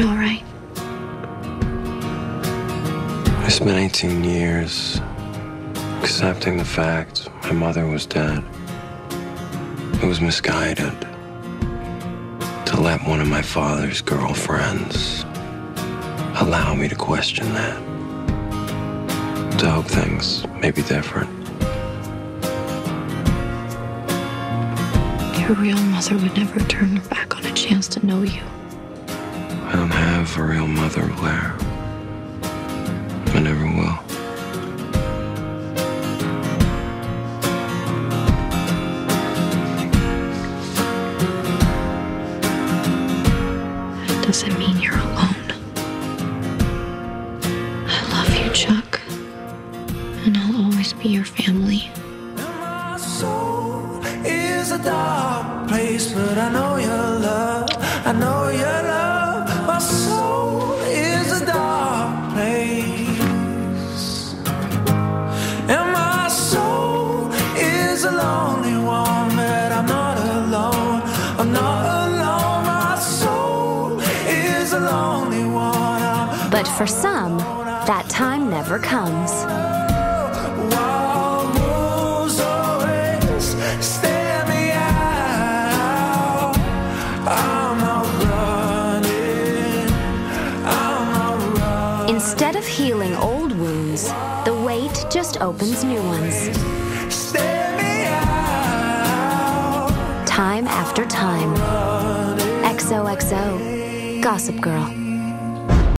You all right? I spent 18 years accepting the fact my mother was dead. It was misguided to let one of my father's girlfriends allow me to question that. To hope things may be different. Your real mother would never turn her back on a chance to know you. I don't have a real mother, Blair. I never will. That doesn't mean you're alone. I love you, Chuck. And I'll always be your family. My soul is a dark place, but I know your love. I know your love. But for some, that time never comes. Wild wolves always stare me out. I'm not running. I'm not running. Instead of healing old wounds, the weight just opens new ones. Stare me out. Time after time. Gossip Girl.